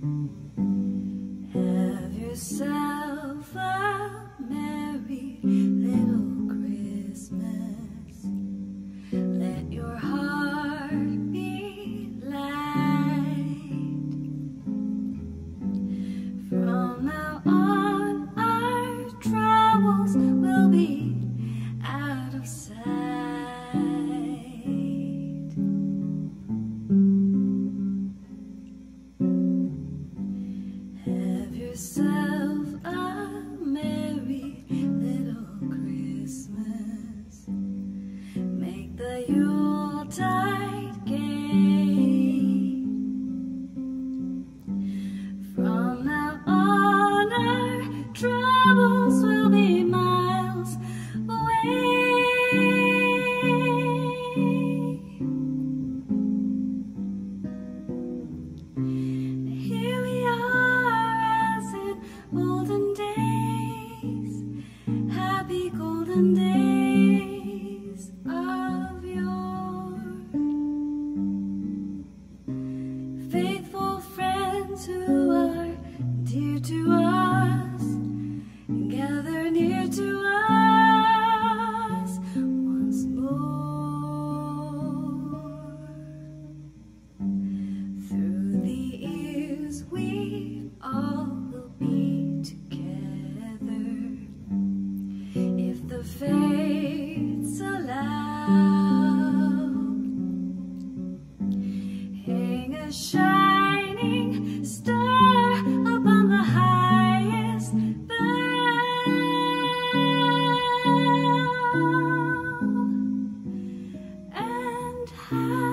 Have yourself a merry little Christmas. Let your heart be light. From now on. said 啊。